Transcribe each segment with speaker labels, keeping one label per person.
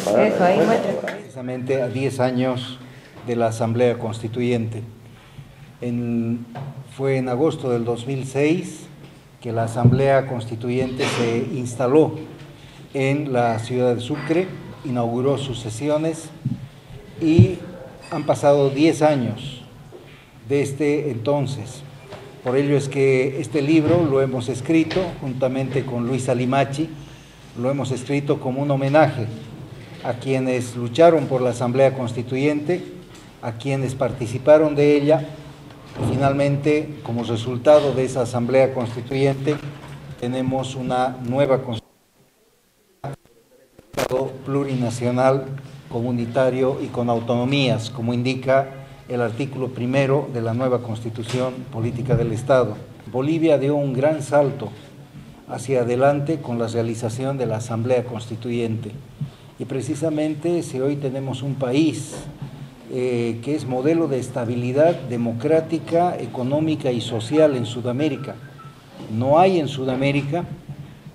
Speaker 1: Eso, ahí muestra.
Speaker 2: Precisamente a 10 años de la Asamblea Constituyente. En- fue en agosto del 2006 que la Asamblea Constituyente se instaló en la ciudad de Sucre, inauguró sus sesiones y han pasado 10 años desde entonces. Por ello es que este libro lo hemos escrito juntamente con Luisa Limachi, lo hemos escrito como un homenaje a quienes lucharon por la Asamblea Constituyente, a quienes participaron de ella finalmente, como resultado de esa Asamblea Constituyente, tenemos una nueva Constitución plurinacional, comunitario y con autonomías, como indica el artículo primero de la nueva Constitución Política del Estado. Bolivia dio un gran salto hacia adelante con la realización de la Asamblea Constituyente. Y precisamente si hoy tenemos un país eh, que es modelo de estabilidad democrática, económica y social en Sudamérica, no hay en Sudamérica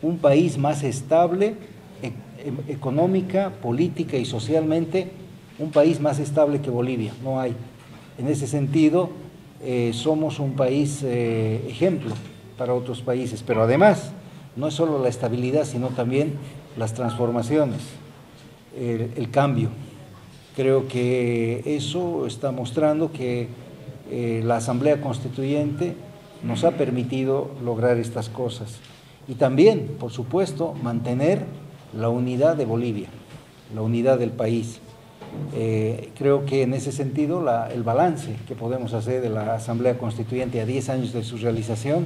Speaker 2: un país más estable e- e- económica, política y socialmente, un país más estable que Bolivia, no hay. En ese sentido, eh, somos un país eh, ejemplo para otros países, pero además, no es solo la estabilidad, sino también las transformaciones, el, cambio. Creo que eso está mostrando que eh, la Asamblea Constituyente nos ha permitido lograr estas cosas. Y también, por supuesto, mantener la unidad de Bolivia, la unidad del país. Eh, creo que en ese sentido el balance que podemos hacer de la Asamblea Constituyente a 10 años de su realización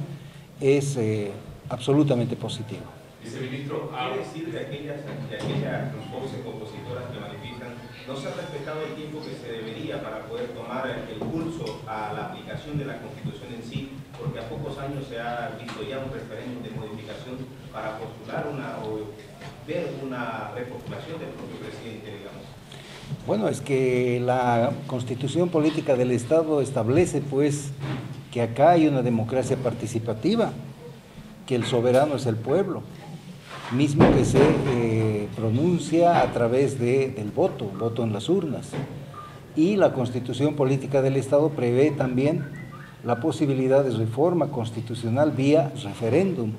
Speaker 2: es eh, absolutamente positivo.
Speaker 3: Viceministro, ¿qué decir de aquellas, de aquellas voces opositoras que manifiestan no se ha respetado el tiempo que se debería para poder tomar el pulso a la aplicación de la Constitución en sí? Porque a pocos años se ha visto ya un referéndum de modificación para postular una o ver una repostulación del propio presidente, digamos.
Speaker 2: Bueno, es que la constitución política del Estado establece pues que acá hay una democracia participativa, que el soberano es el pueblo, mismo que se eh, pronuncia a través de- del voto, voto en las urnas. Y la constitución política del Estado prevé también la posibilidad de reforma constitucional vía referéndum.